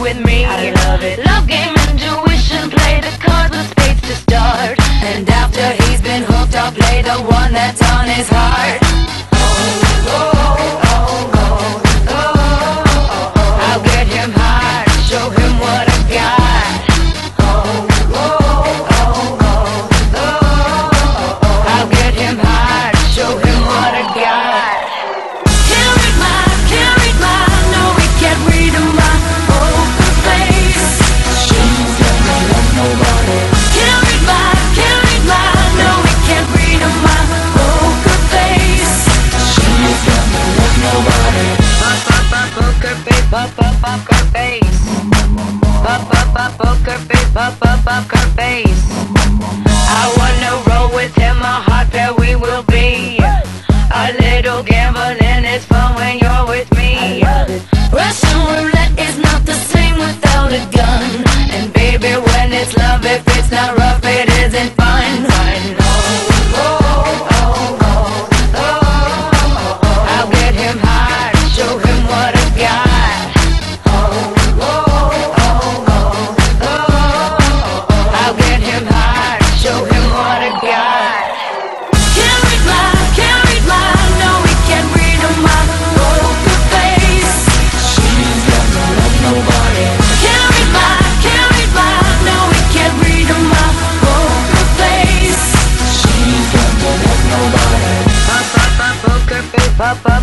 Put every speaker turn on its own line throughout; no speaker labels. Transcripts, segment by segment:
with me. I love it. Love game, intuition, play the cards with spades to start. And after he's been hooked, I'll play the one that's on his heart. Oh. Poker face. Pop up pop poker face, pop up poker face. I wanna roll with him, a hot pair we will be. A little gambling is fun when you're with me. Russian roulette is not the same without a gun.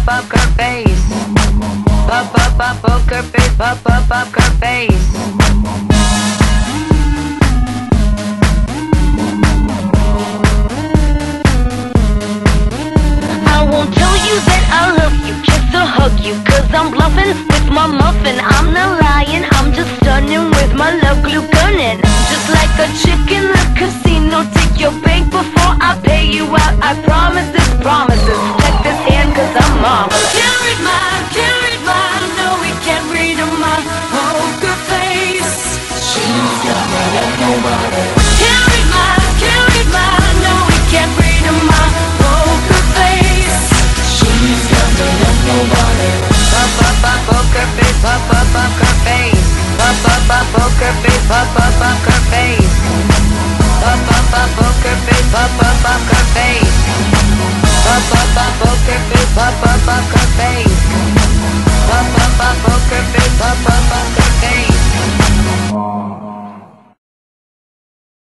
Poker face. Pop, pop, pop, poker face, pop, pop, poker face. I won't tell you that I love you, hug you, cause I'm bluffing with my muffin. I'm not face, pop, pop, poker face. Pop, pop, pop, poker face, pop, pop, poker face. Pop, pop, pop, poker face, pop, pop, poker face.